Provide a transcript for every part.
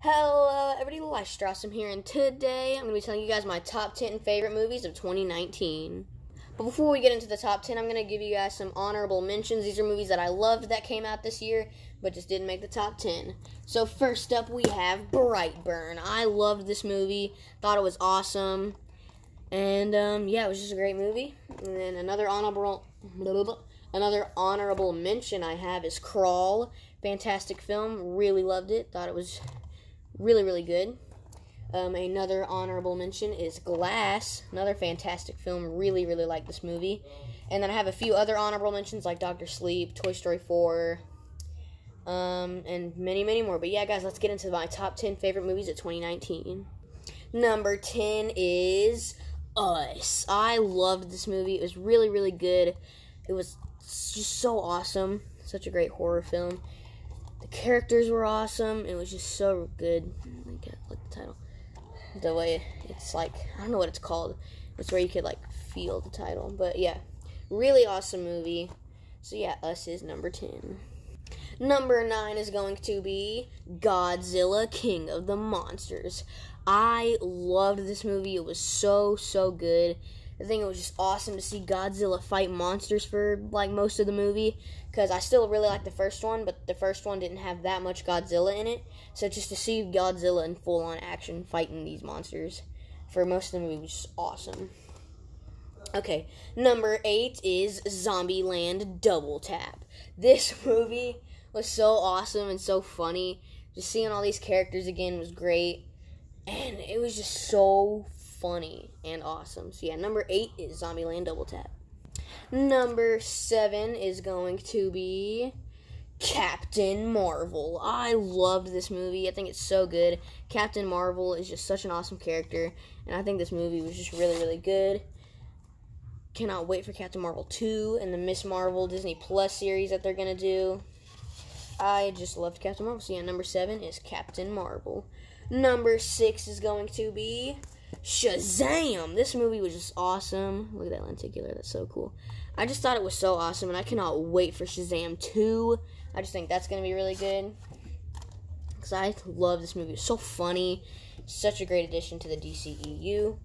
Hello, everybody. Lystrawsome here, and today I'm going to be telling you guys my top 10 favorite movies of 2019. But before we get into the top 10, I'm going to give you guys some honorable mentions. These are movies that I loved that came out this year, but just didn't make the top 10. So, first up, we have Brightburn. I loved this movie, thought it was awesome. And, um, yeah, it was just a great movie. And then another honorable. Another honorable mention I have is Crawl. Fantastic film. Really loved it. Thought it was really, really good. Um, another honorable mention is Glass, another fantastic film. Really, really like this movie. And then I have a few other honorable mentions like Doctor Sleep, Toy Story 4, um, and many, many more. But yeah, guys, let's get into my top 10 favorite movies of 2019. Number 10 is Us. I loved this movie. It was really, really good. It was just so awesome. Such a great horror film. The characters were awesome. It was just so good. Look the title. The way it's like, I don't know what it's called. It's where you could like feel the title. But yeah, really awesome movie. So yeah, Us is number 10. Number 9 is going to be Godzilla King of the Monsters. I loved this movie. It was so, so good. I think it was just awesome to see Godzilla fight monsters for like most of the movie because I still really like the first one, but the first one didn't have that much Godzilla in it. So just to see Godzilla in full on action fighting these monsters for most of the movie was just awesome. Okay, number eight is Zombieland Double Tap. This movie was so awesome and so funny. Just seeing all these characters again was great. And it was just so funny and awesome. So yeah, number eight is Zombieland Double Tap. Number seven is going to be Captain Marvel. I loved this movie. I think it's so good. Captain Marvel is just such an awesome character, and I think this movie was just really, really good. Cannot wait for Captain Marvel 2 and the Ms. Marvel Disney Plus series that they're going to do. I just loved Captain Marvel. So, yeah, number seven is Captain Marvel. Number six is going to be Shazam! This movie was just awesome. Look at that lenticular. That's so cool. I just thought it was so awesome, and I cannot wait for Shazam 2. I just think that's going to be really good. Because I love this movie. It's so funny. Such a great addition to the DCEU.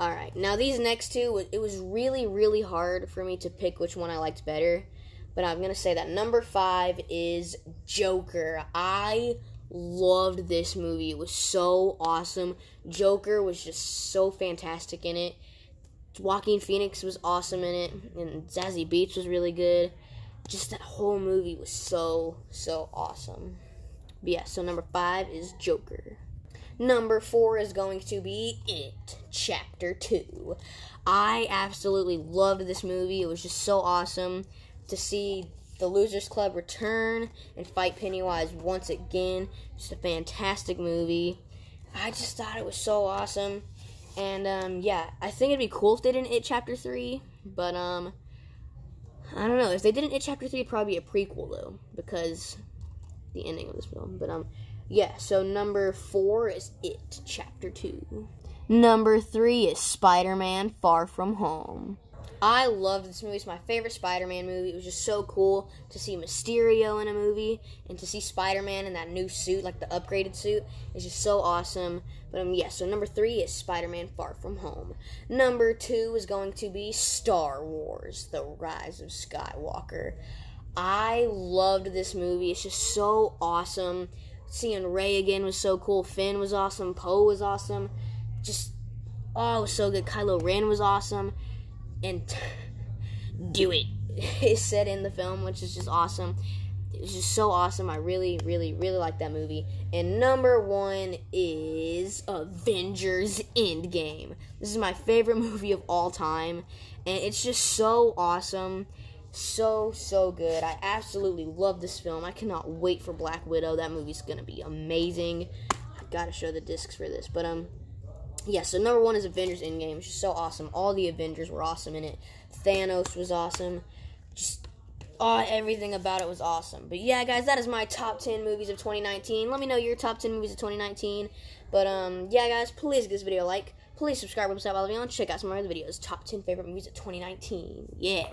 Alright, now these next two, it was really, really hard for me to pick which one I liked better. But I'm going to say that number five is Joker. I loved this movie. It was so awesome. Joker was just so fantastic in it. Joaquin Phoenix was awesome in it, and Zazie Beetz was really good. Just that whole movie was so, so awesome. But yeah, so number five is Joker. Number four is going to be It, Chapter 2. I absolutely loved this movie. It was just so awesome to see the Losers Club return and fight Pennywise once again. Just a fantastic movie. I just thought it was so awesome. And um, yeah, I think it'd be cool if they didn't It Chapter 3, but um, I don't know. If they didn't It Chapter 3, it'd probably a prequel though, because the ending of this film. But um, yeah, so number four is It Chapter 2. Number three is Spider Man Far From Home. I loved this movie. It's my favorite Spider-Man movie. It was just so cool to see Mysterio in a movie and to see Spider-Man in that new suit, like the upgraded suit. It's just so awesome. But um, yeah. So number three is Spider-Man: Far From Home. Number two is going to be Star Wars: The Rise of Skywalker. I loved this movie. It's just so awesome. Seeing Rey again was so cool. Finn was awesome. Poe was awesome. Just oh, was so good. Kylo Ren was awesome and do it is said in the film, which is just awesome. It's just so awesome. I really, really, really like that movie. And number one is Avengers Endgame. This is my favorite movie of all time. And it's just so awesome. So, so good. I absolutely love this film. I cannot wait for Black Widow. That movie's going to be amazing. I gotta show the discs for this. But, um, yeah, so number one is Avengers Endgame. It's just so awesome. All the Avengers were awesome in it. Thanos was awesome. Just oh, everything about it was awesome. But yeah, guys, that is my top 10 movies of 2019. Let me know your top 10 movies of 2019. But um, yeah, guys, please give this video a like. Please subscribe, website, follow me on. Check out some of my other videos. Top 10 favorite movies of 2019. Yeah.